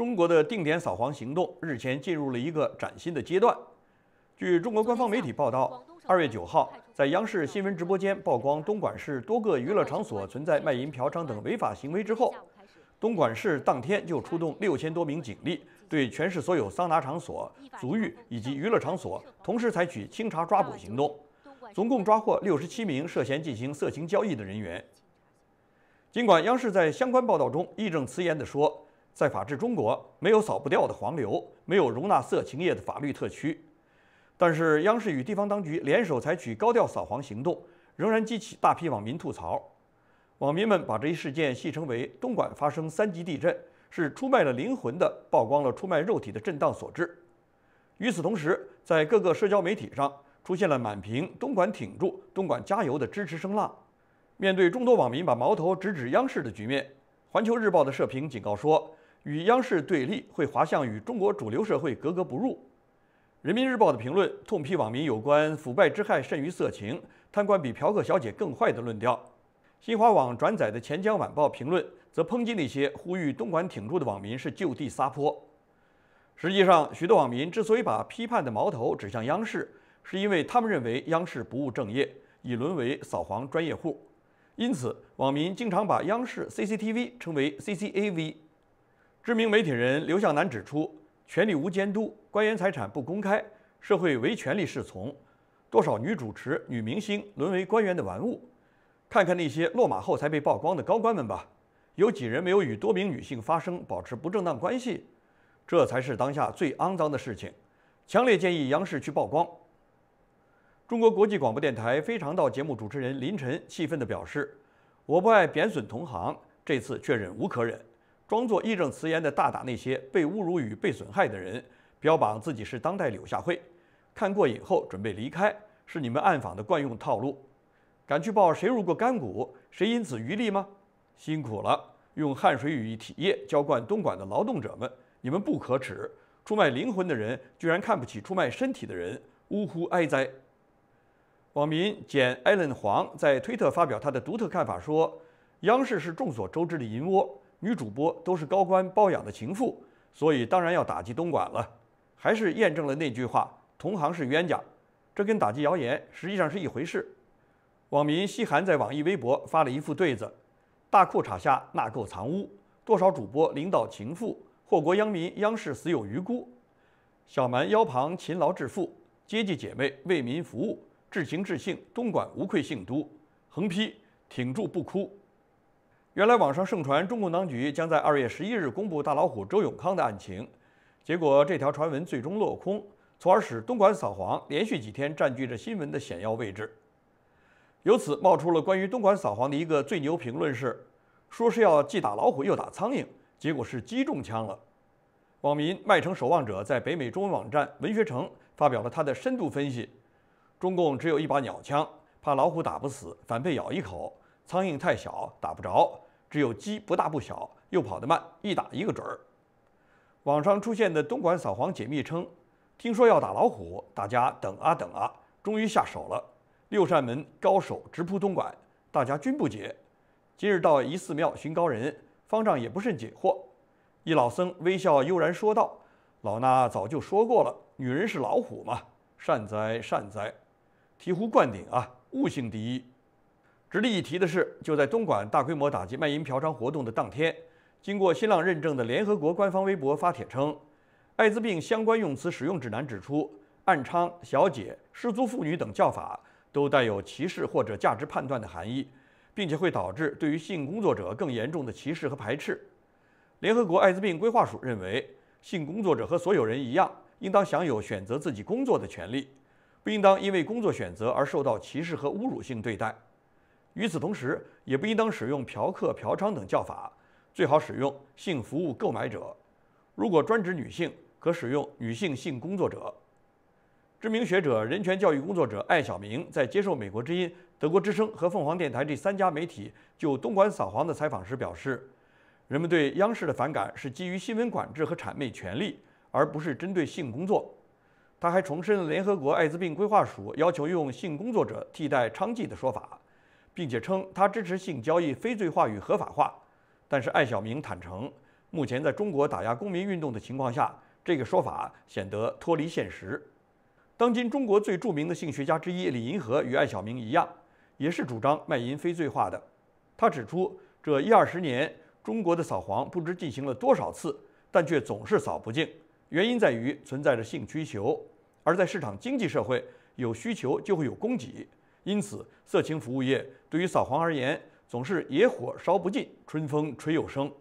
中国的定点扫黄行动日前进入了一个崭新的阶段。据中国官方媒体报道，二月九号，在央视新闻直播间曝光东莞市多个娱乐场所存在卖淫、嫖娼等违法行为之后，东莞市当天就出动六千多名警力，对全市所有桑拿场所、足浴以及娱乐场所同时采取清查抓捕行动，总共抓获六十七名涉嫌进行色情交易的人员。尽管央视在相关报道中义正辞严地说，在法治中国没有扫不掉的黄流，没有容纳色情业的法律特区，但是央视与地方当局联手采取高调扫黄行动，仍然激起大批网民吐槽。网民们把这一事件戏称为“东莞发生三级地震，是出卖了灵魂的曝光了出卖肉体的震荡所致”。与此同时，在各个社交媒体上出现了满屏“东莞挺住，东莞加油”的支持声浪。面对众多网民把矛头直指央视的局面，《环球日报》的社评警告说，与央视对立会滑向与中国主流社会格格不入。《人民日报》的评论痛批网民有关腐败之害甚于色情、贪官比嫖客小姐更坏的论调。新华网转载的《钱江晚报》评论则抨击那些呼吁东莞挺住的网民是就地撒泼。实际上，许多网民之所以把批判的矛头指向央视，是因为他们认为央视不务正业，已沦为扫黄专业户。因此，网民经常把央视 CCTV 称为 CCAV。知名媒体人刘向南指出，权力无监督，官员财产不公开，社会唯权力是从，多少女主持、女明星沦为官员的玩物。看看那些落马后才被曝光的高官们吧，有几人没有与多名女性发生、保持不正当关系？这才是当下最肮脏的事情。强烈建议央视去曝光。中国国际广播电台《非常道》节目主持人林晨气愤地表示：“我不爱贬损同行，这次却忍无可忍，装作义正辞严地大打那些被侮辱与被损害的人，标榜自己是当代柳下惠，看过瘾后准备离开，是你们暗访的惯用套路。敢去报谁入过干股，谁因此渔利吗？辛苦了，用汗水与体液浇灌东莞的劳动者们，你们不可耻！出卖灵魂的人居然看不起出卖身体的人，呜呼哀哉！”网民简艾伦黄在推特发表他的独特看法说：“央视是众所周知的银窝，女主播都是高官包养的情妇，所以当然要打击东莞了。还是验证了那句话：同行是冤家。这跟打击谣言实际上是一回事。”网民西寒在网易微博发了一副对子：“大裤衩下纳垢藏污，多少主播领导情妇，祸国殃民，央视死有余辜。小蛮腰旁勤劳致富，阶级姐妹为民服务。”至情至性，东莞无愧姓都。横批：挺住不哭。原来网上盛传中共当局将在二月十一日公布大老虎周永康的案情，结果这条传闻最终落空，从而使东莞扫黄连续几天占据着新闻的显要位置。由此冒出了关于东莞扫黄的一个最牛评论是：说是要既打老虎又打苍蝇，结果是击中枪了。网民麦城守望者在北美中文网站文学城发表了他的深度分析。中共只有一把鸟枪，怕老虎打不死，反被咬一口；苍蝇太小，打不着；只有鸡不大不小，又跑得慢，一打一个准儿。网上出现的东莞扫黄解密称，听说要打老虎，大家等啊等啊，终于下手了。六扇门高手直扑东莞，大家均不解。今日到一寺庙寻高人，方丈也不甚解惑。一老僧微笑悠然说道：“老衲早就说过了，女人是老虎嘛，善哉善哉。”醍醐灌顶啊！悟性第一。值得一提的是，就在东莞大规模打击卖淫嫖娼活动的当天，经过新浪认证的联合国官方微博发帖称，艾滋病相关用词使用指南指出，暗娼、小姐、失足妇女等叫法都带有歧视或者价值判断的含义，并且会导致对于性工作者更严重的歧视和排斥。联合国艾滋病规划署认为，性工作者和所有人一样，应当享有选择自己工作的权利。不应当因为工作选择而受到歧视和侮辱性对待。与此同时，也不应当使用嫖客、嫖娼等叫法，最好使用性服务购买者。如果专指女性，可使用女性性工作者。知名学者、人权教育工作者艾晓明在接受美国之音、德国之声和凤凰电台这三家媒体就东莞扫黄的采访时表示：“人们对央视的反感是基于新闻管制和谄媚权利，而不是针对性工作。”他还重申联合国艾滋病规划署要求用性工作者替代娼妓的说法，并且称他支持性交易非罪化与合法化。但是艾晓明坦诚，目前在中国打压公民运动的情况下，这个说法显得脱离现实。当今中国最著名的性学家之一李银河与艾晓明一样，也是主张卖淫非罪化的。他指出，这一二十年，中国的扫黄不知进行了多少次，但却总是扫不净。原因在于存在着性需求，而在市场经济社会，有需求就会有供给，因此色情服务业对于扫黄而言，总是野火烧不尽，春风吹又生。